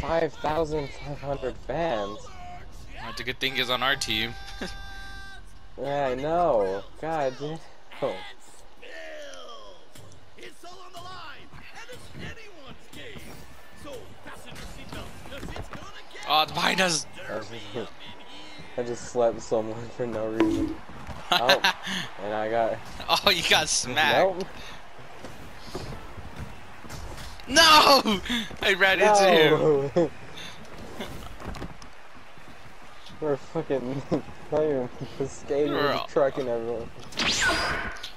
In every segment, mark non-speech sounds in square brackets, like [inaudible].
5,500 fans. That's a good thing is on our team. [laughs] Yeah, I know. God damn. It's all on the line, and it's anyone's [laughs] game. So fasten your seatbelts, 'cause it's gonna get Oh, it's behind us. I just slept someone for no reason. Oh, [laughs] and I got. oh, you got smacked. Nope. No! I ran into him. No. [laughs] We're fucking [laughs] even skating, we're just trucking everyone.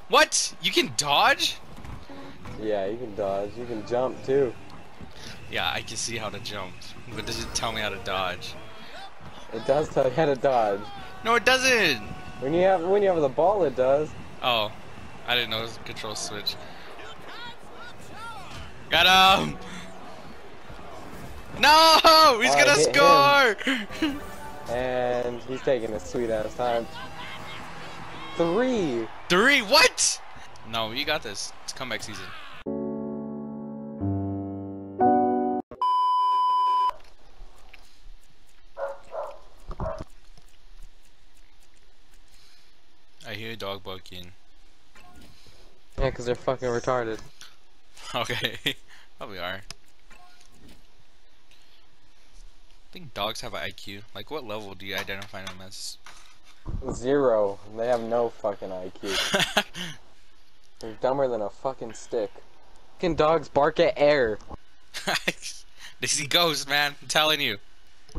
What? You can dodge? Yeah, you can dodge. You can jump too. Yeah, I can see how to jump, but does it tell me how to dodge? It does tell you how to dodge. No, it doesn't. When you have when you have the ball, it does. Oh, I didn't know it was a control switch. Got him! No! He's Oh, gonna hit score! And he's taking a sweet ass time. Three. Three, what? No, you got this. It's comeback season. I hear a dog barking. Yeah, cause they're fucking retarded. [laughs] Okay, oh, probably are. I think dogs have an IQ. Like, what level do you identify them as? Zero. They have no fucking IQ. [laughs] They're dumber than a fucking stick. Fucking dogs bark at air. [laughs] they see ghosts, man. I'm telling you.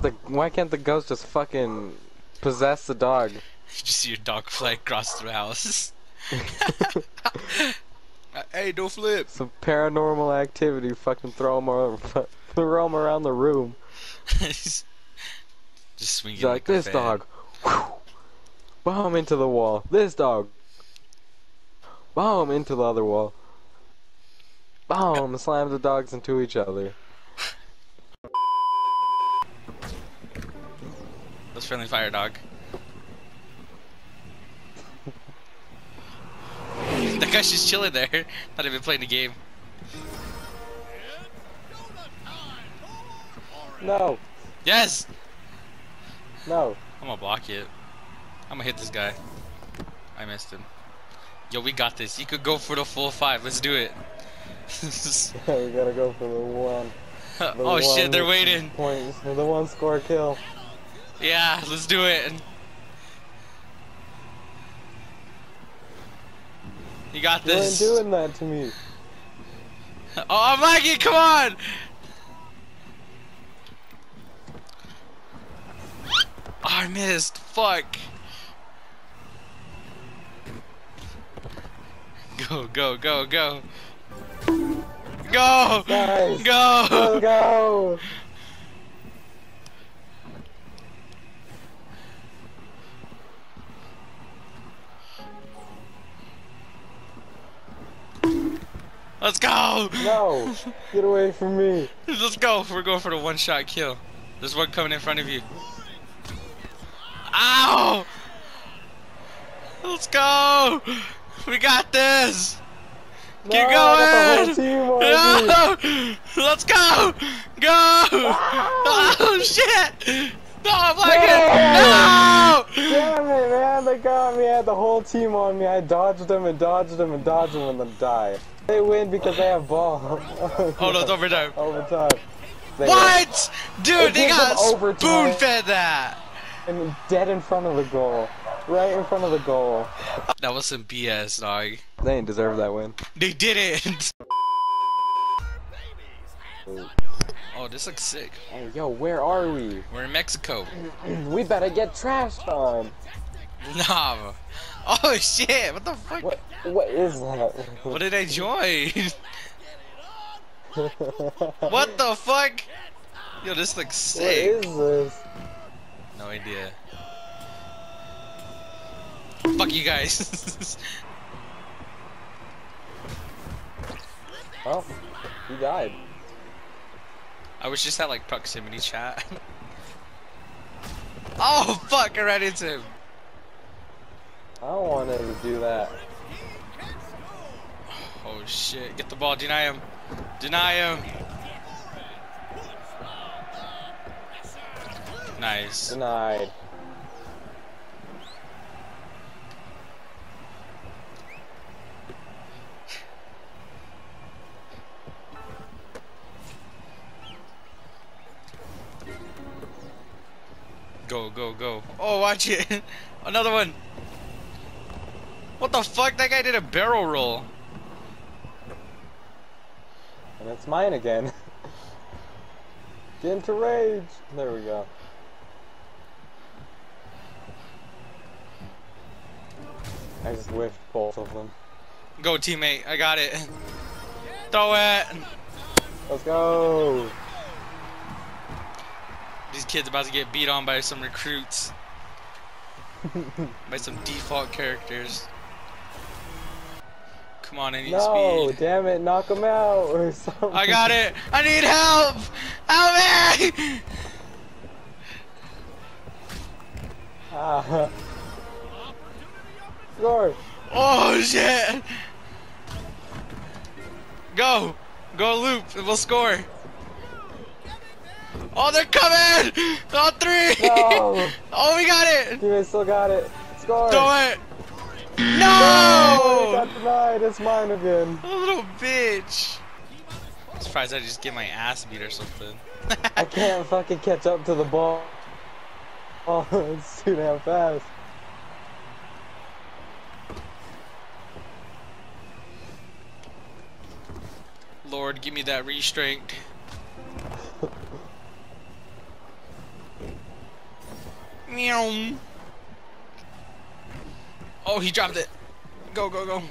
The why can't the ghost just fucking possess the dog? You just see your dog fly across the house. Hey, don't flip. Some paranormal activity. Fucking throw them around, [laughs] throw 'em around the room. [laughs] just swinging He's like, this dog. Bomb into the wall. This dog. Bomb into the other wall. Bomb. Slam the dogs into each other. That's friendly fire dog. [laughs] that guy's just chilling there, [laughs] not even playing the game. No. Yes! No. I'm gonna block it. I'm gonna hit this guy. I missed him. Yo, we got this. You could go for the full five. Let's do it. [laughs] we gotta go for the one. The oh shit, they're waiting. Point. The one score kill. Yeah, let's do it. You got You this. doing that to me. Oh, Mikey, come on! Oh, I missed. Fuck. Go, go, go, go. Go! Nice. Go! Let's go. Let's go! No. Get away from me. Let's go. We're going for the one shot kill. There's one coming in front of you. Ow! Let's go! We got this! No, Keep I got the going! team. No! Let's go! Go! [laughs] Oh shit! No, I'm No! it! Damn it, man. They got me. I had the whole team on me. I dodged them and dodged them and dodged them and then die. They win because they have ball. No! [laughs] Oh no, it's overtime. Overtime. They What? Dude, It they got them spoon fed that! And dead in front of the goal. Right in front of the goal. That was some BS, dog. They didn't deserve that win. They didn't! [laughs] Oh, this looks sick. Hey, yo, where are we? We're in Mexico. [clears throat] we better get trashed on. [laughs] Nah. Oh shit, what the fuck? What? What is that? What did I join? [laughs] what the fuck? Yo, this looks sick. is this? No idea. Fuck you guys. [laughs] Oh, he died. I was just at like proximity chat. oh fuck, I ran into him. I don't want him to do that. Oh shit, get the ball, deny him. Deny him. Nice. Denied. Go, go, go. Oh, watch it. [laughs] Another one. What the fuck? That guy did a barrel roll. And it's mine again. Get into rage. There we go. I just whiffed both of them. Go, teammate. I got it. Throw it. Let's go. These kids about to get beat on by some recruits. [laughs] by some default characters. Come on, I need No, speed. damn it, knock him out or [laughs] something. I got it. I need help. Help me. Ah. [laughs] Score. Oh shit. Go. Go loop and we'll score. Oh, they're coming! All three! No. [laughs] oh, we got it! Teammate still got it. Score. Throw it! No, it No! got denied. It's mine again. A [laughs] little bitch. I'm surprised I just get my ass beat or something. I can't fucking catch up to the ball. Oh, [laughs] it's too damn fast. Lord, give me that restraint. Meow. Oh, he dropped it. Go, go, go.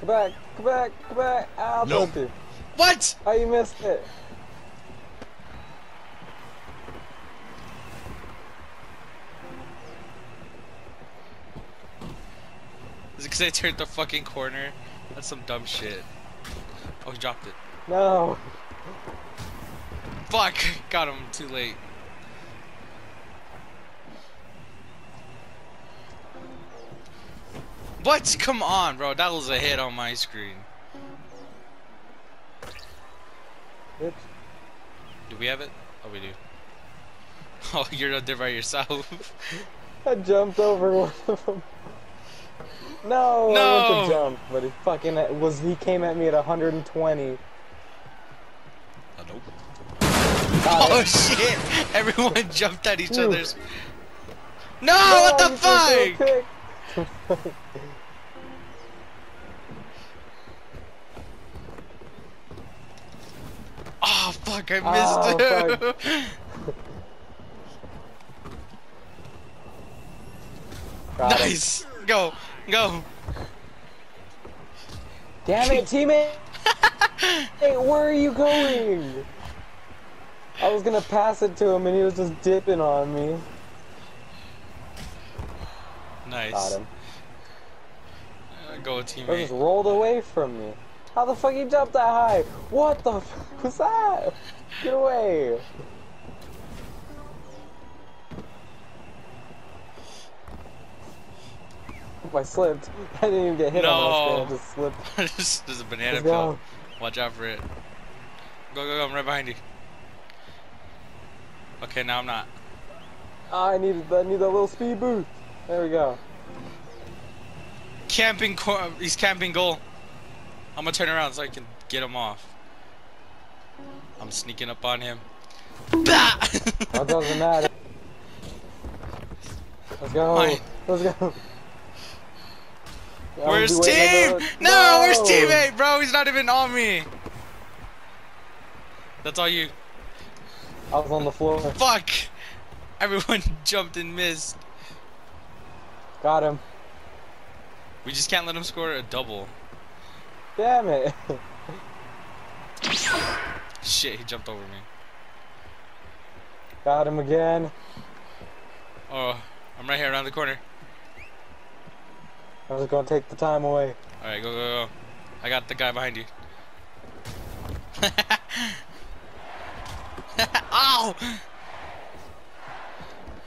Come back, come back, come back. Ah, I'll Nope. nope. you. What? Oh, you missed it. Is it because I turned the fucking corner? That's some dumb shit. Oh, he dropped it. No. Fuck! [laughs] Got him too late. What? Come on, bro. That was a hit on my screen. Oops. Do we have it? Oh, we do. [laughs] Oh, you're up there by yourself. [laughs] I jumped over one of them. No, no, I went to jump, but he fucking was. He came at me at 120. oh, nope. Got [laughs] Oh it. shit! Everyone jumped at each other's. No! No, what the fuck? Oh fuck! I Oh, missed fuck. it. Him. nice. Go, go. Damn it, teammate! [laughs] hey, where are you going? I was gonna pass it to him and he was just dipping on me. Nice. Got him. Uh, go, It just rolled away from me. How the fuck you jumped that high? What the fuck was that? Get away! I slipped, [laughs] I didn't even get hit on No. my I just slipped. [laughs] There's there's a banana Let's peel. go. Watch out for it. Go, go, go. I'm right behind you. Okay, now I'm not. Ah, I need I need that little speed boost. There we go. Camping. cor- He's camping goal. I'm gonna turn around so I can get him off. I'm sneaking up on him. Bah! That doesn't matter. Let's go. Fine. Let's go. Yeah, Where's team? the- No, where's teammate, bro? He's not even on me. That's all you. I was on the floor. Fuck! Everyone [laughs] jumped and missed. Got him. We just can't let him score a double. Damn it. Shit, he jumped over me. Got him again. Oh, I'm right here around the corner. I was gonna take the time away. Alright, go, go, go. I got the guy behind you. [laughs] Ow!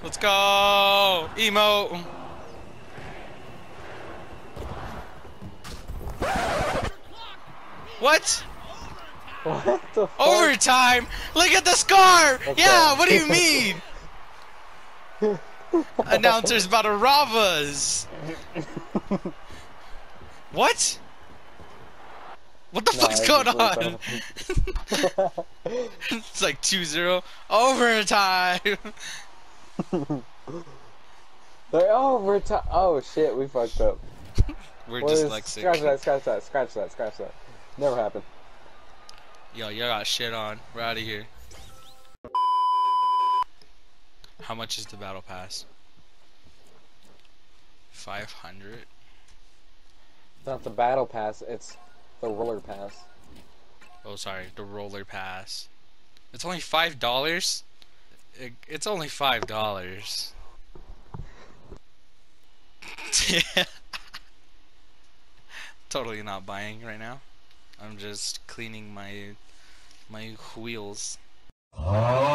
Let's go! Emo! What? What the fuck? Overtime! Look at the score! Okay. Yeah, what do you mean? [laughs] Announcer's about to rob us. what? What the fuck's going on? [laughs] it's like 2-0. Overtime! [laughs] They're overtime. Oh shit, we fucked up. We're What is- dyslexic. Scratch that, scratch that, scratch that, scratch that. Never happened. Yo, you got shit on. We're out of here. How much is the battle pass? 500? It's Not the battle pass, it's the roller pass. Oh, sorry, the roller pass. It's only five dollars. It, it's only five dollars. [laughs] totally not buying right now. I'm just cleaning my my wheels. Oh!